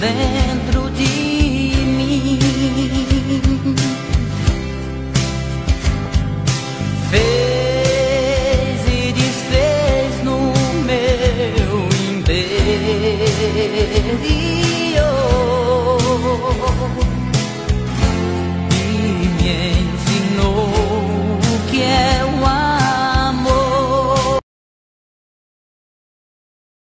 volver.